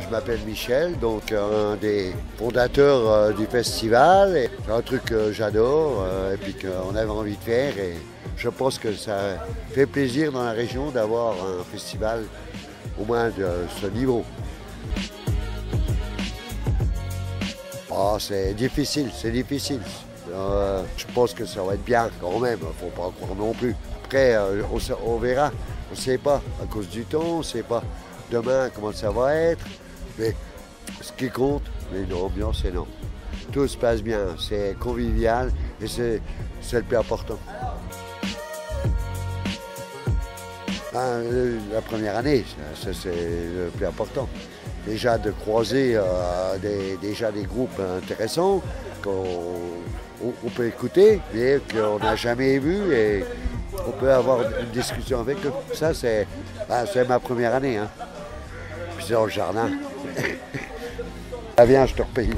je m'appelle Michel, donc un des fondateurs euh, du festival. C'est un truc que j'adore euh, et puis qu'on avait envie de faire. Je pense que ça fait plaisir dans la région d'avoir un festival au moins de ce niveau. Ah, c'est difficile, c'est difficile. Euh, je pense que ça va être bien quand même, faut pas croire non plus. Après, euh, on verra, on ne sait pas à cause du temps, on ne sait pas demain comment ça va être. Mais ce qui compte, c'est l'ambiance et non. Tout se passe bien, c'est convivial et c'est le plus important. Ben, euh, la première année, ça, c'est le plus important. Déjà de croiser euh, des, déjà des groupes intéressants qu'on on- on peut écouter, mais qu'on n'a jamais vus et on peut avoir une discussion avec eux. Ça, c'est c'est ma première année. Hein. Dans le jardin. Ah, viens, je te repaye.